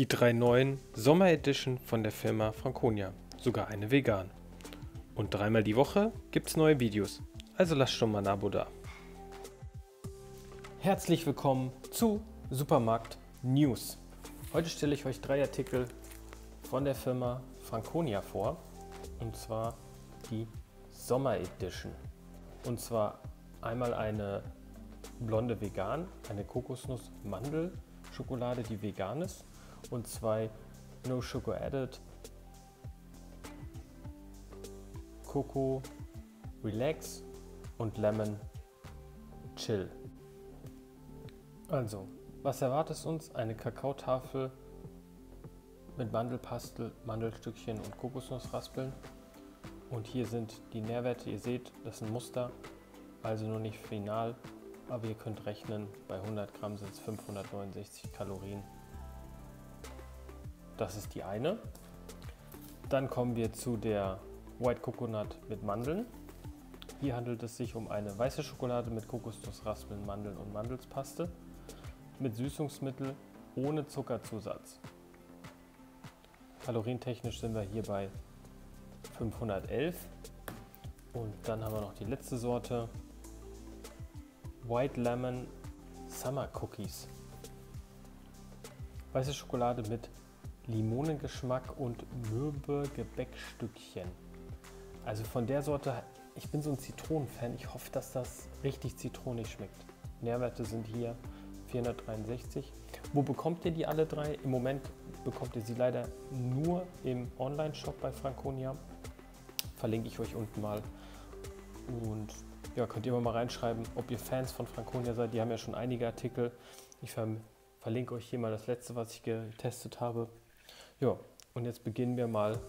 Die drei neuen Sommer Edition von der Firma Franconia, sogar eine vegan. Und dreimal die Woche gibt's neue Videos, also lasst schon mal ein Abo da. Herzlich willkommen zu Supermarkt News. Heute stelle ich euch drei Artikel von der Firma Franconia vor, und zwar die Sommer Edition. Und zwar einmal eine blonde Vegan, eine Kokosnuss-Mandel-Schokolade, die vegan ist und zwei No Sugar Added Coco Relax und Lemon Chill. Also, was erwartet uns? Eine Kakaotafel mit Mandelpastel, Mandelstückchen und Kokosnussraspeln. Und hier sind die Nährwerte. Ihr seht, das ist ein Muster, also noch nicht final, aber ihr könnt rechnen, bei 100 Gramm sind es 569 Kalorien. Das ist die eine. Dann kommen wir zu der White Coconut mit Mandeln. Hier handelt es sich um eine weiße Schokolade mit Kokosnussraspeln, Mandeln und Mandelspaste mit Süßungsmittel ohne Zuckerzusatz. Kalorientechnisch sind wir hier bei 511. Und dann haben wir noch die letzte Sorte. White Lemon Summer Cookies. Weiße Schokolade mit Limonengeschmack und mürbe Gebäckstückchen. Also von der Sorte, ich bin so ein Zitronenfan. Ich hoffe, dass das richtig zitronig schmeckt. Nährwerte sind hier 463. Wo bekommt ihr die alle drei? Im Moment bekommt ihr sie leider nur im Online-Shop bei Franconia. Verlinke ich euch unten mal. Und ja, könnt ihr mal reinschreiben, ob ihr Fans von Franconia seid. Die haben ja schon einige Artikel. Ich verlinke euch hier mal das letzte, was ich getestet habe. Ja, und jetzt beginnen wir mal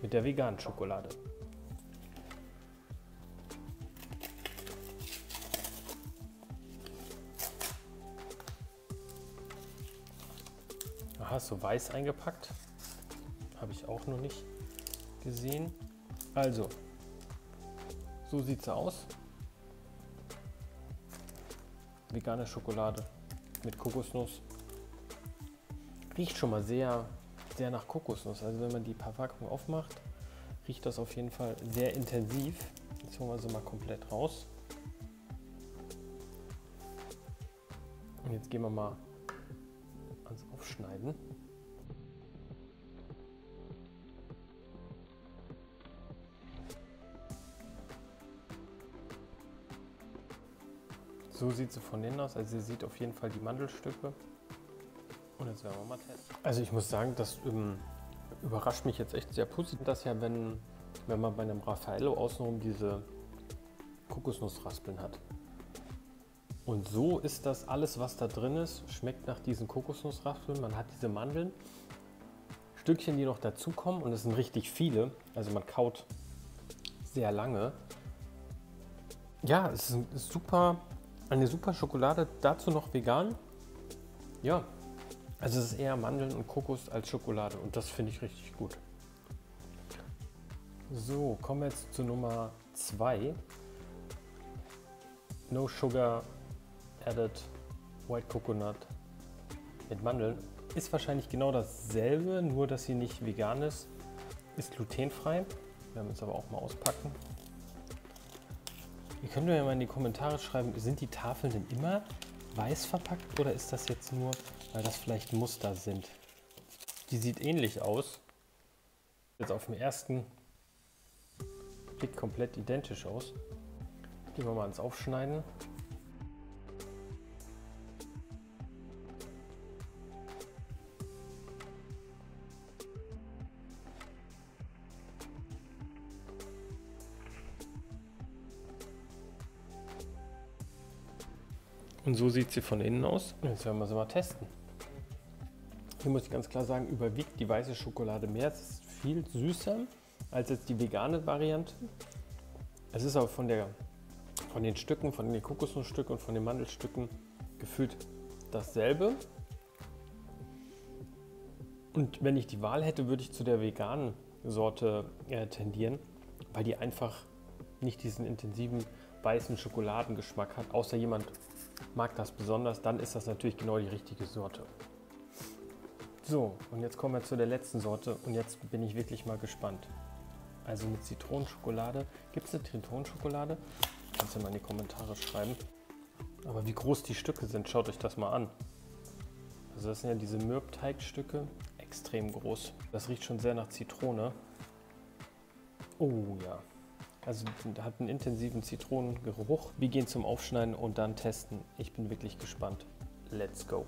mit der veganen Schokolade. Aha, so weiß eingepackt. Habe ich auch noch nicht gesehen. Also, so sieht sie aus. Vegane Schokolade mit Kokosnuss. Riecht schon mal sehr, sehr nach Kokosnuss. Also wenn man die Verpackung aufmacht, riecht das auf jeden Fall sehr intensiv. Jetzt holen wir sie mal komplett raus. Und jetzt gehen wir mal ans Aufschneiden. So sieht sie von innen aus. Also sie sieht auf jeden Fall die Mandelstücke. Und jetzt werden wir mal testen. Also ich muss sagen, das ähm, überrascht mich jetzt echt sehr positiv. Das ja, wenn, wenn man bei einem Raffaello außenrum diese Kokosnussraspeln hat. Und so ist das alles, was da drin ist, schmeckt nach diesen Kokosnussraspeln. Man hat diese Mandeln, Stückchen, die noch dazukommen und es sind richtig viele. Also man kaut sehr lange. Ja, es ist super, eine super Schokolade, dazu noch vegan. Ja, also es ist eher Mandeln und Kokos als Schokolade und das finde ich richtig gut. So, kommen wir jetzt zu Nummer 2. No Sugar Added White Coconut mit Mandeln. Ist wahrscheinlich genau dasselbe, nur dass sie nicht vegan ist. Ist glutenfrei. Wir werden es aber auch mal auspacken. Ihr könnt mir mal in die Kommentare schreiben, sind die Tafeln denn immer weiß verpackt oder ist das jetzt nur, weil das vielleicht Muster sind? Die sieht ähnlich aus. Jetzt auf dem ersten Blick komplett identisch aus. Gehen wir mal ans Aufschneiden. Und so sieht sie von innen aus. Jetzt werden wir sie mal testen. Hier muss ich ganz klar sagen, überwiegt die weiße Schokolade mehr. Es ist viel süßer als jetzt die vegane Variante. Es ist aber von, der, von den Stücken, von den Kokosnussstücken und von den Mandelstücken gefühlt dasselbe. Und wenn ich die Wahl hätte, würde ich zu der veganen Sorte äh, tendieren, weil die einfach nicht diesen intensiven weißen Schokoladengeschmack hat, außer jemand mag das besonders, dann ist das natürlich genau die richtige Sorte. So, und jetzt kommen wir zu der letzten Sorte und jetzt bin ich wirklich mal gespannt. Also mit Zitronenschokolade. Gibt es eine Zitronenschokolade? Kannst du mal in die Kommentare schreiben. Aber wie groß die Stücke sind, schaut euch das mal an. Also das sind ja diese Mürbteigstücke, extrem groß. Das riecht schon sehr nach Zitrone. Oh ja. Also hat einen intensiven Zitronengeruch. Wir gehen zum Aufschneiden und dann testen. Ich bin wirklich gespannt. Let's go.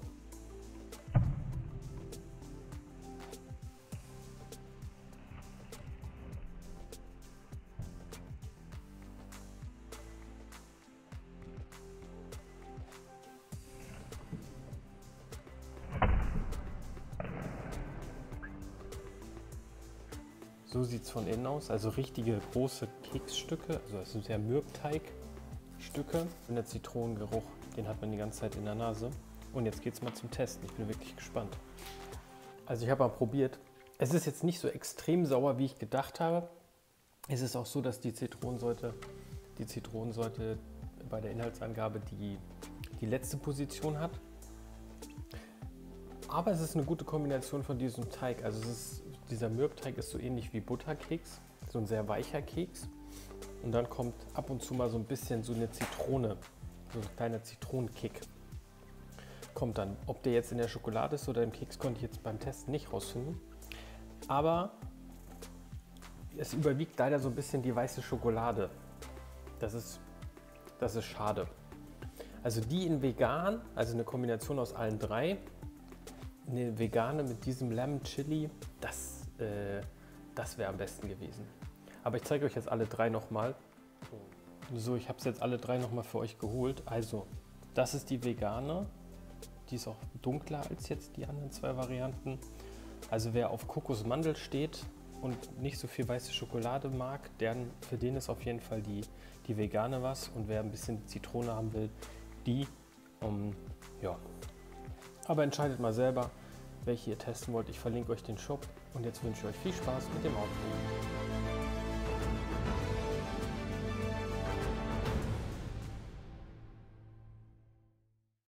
So sieht es von innen aus, also richtige große Keksstücke, also das sind ja Mürbteigstücke. Und der Zitronengeruch, den hat man die ganze Zeit in der Nase. Und jetzt geht es mal zum Testen, ich bin wirklich gespannt. Also ich habe mal probiert, es ist jetzt nicht so extrem sauer, wie ich gedacht habe. Es ist auch so, dass die Zitronensäure, die Zitronensäure bei der Inhaltsangabe die, die letzte Position hat. Aber es ist eine gute Kombination von diesem Teig. Also es ist dieser Mürbteig ist so ähnlich wie Butterkeks, so ein sehr weicher Keks. Und dann kommt ab und zu mal so ein bisschen so eine Zitrone, so ein kleiner Zitronenkick. Kommt dann. Ob der jetzt in der Schokolade ist oder im Keks, konnte ich jetzt beim Testen nicht rausfinden. Aber es überwiegt leider so ein bisschen die weiße Schokolade. Das ist, das ist schade. Also die in vegan, also eine Kombination aus allen drei, eine vegane mit diesem Lemon Chili, das äh, das wäre am besten gewesen. Aber ich zeige euch jetzt alle drei nochmal. So, ich habe es jetzt alle drei nochmal für euch geholt. Also, das ist die vegane. Die ist auch dunkler als jetzt die anderen zwei Varianten. Also wer auf Kokosmandel steht und nicht so viel weiße Schokolade mag, deren, für den ist auf jeden Fall die, die vegane was. Und wer ein bisschen Zitrone haben will, die. Um, ja. Aber entscheidet mal selber welche ihr testen wollt. Ich verlinke euch den Shop und jetzt wünsche ich euch viel Spaß mit dem Outro.